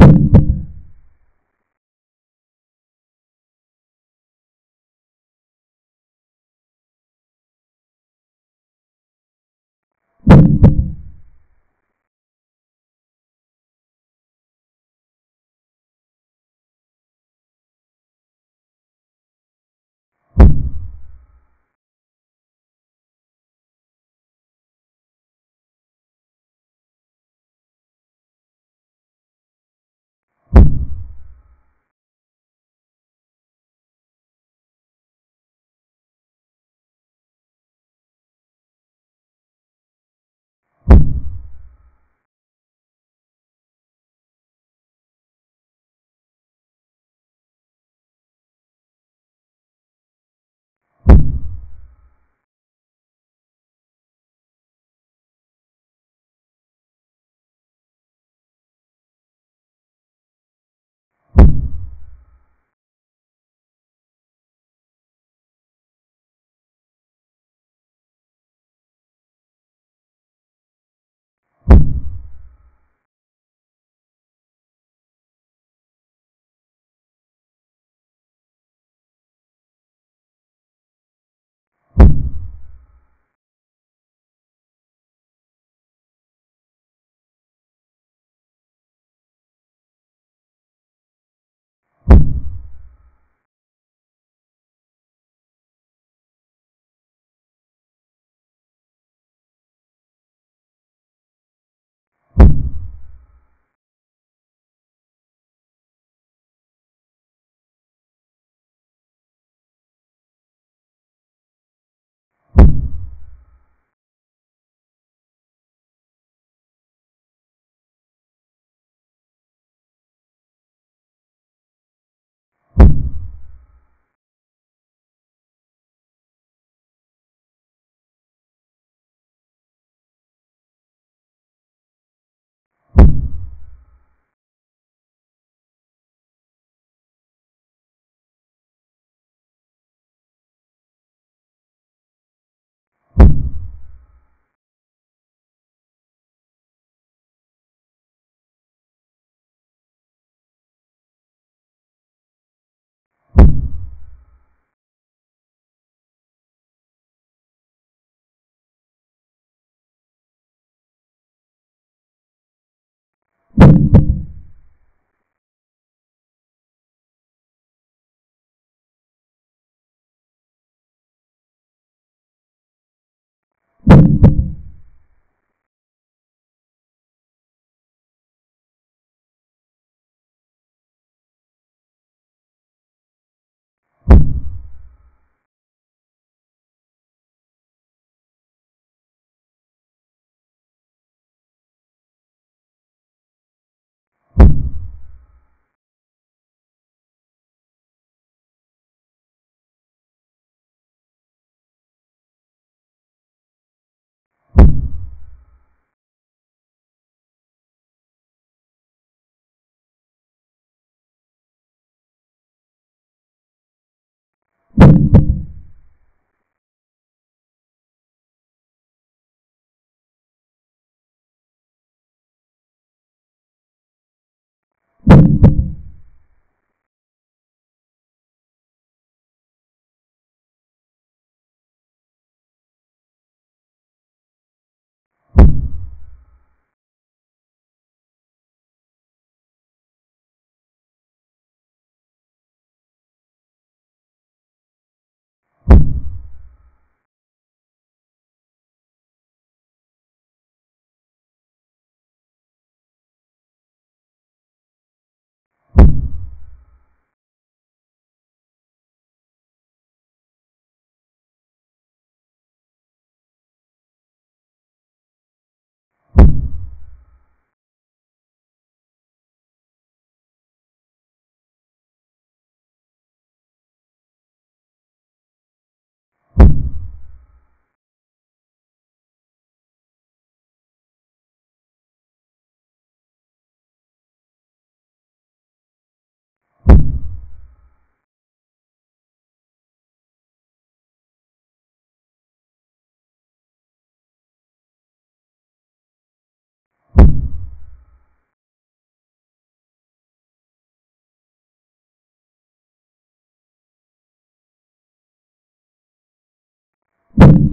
you. you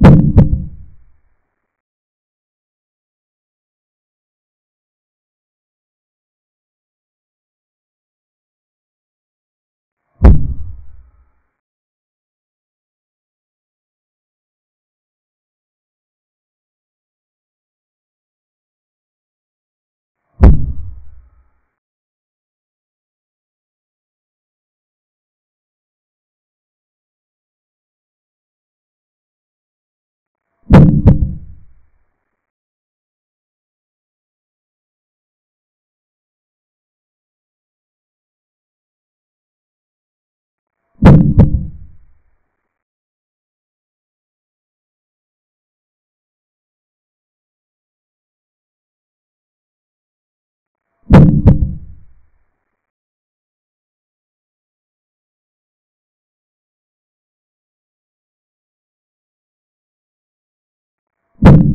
you you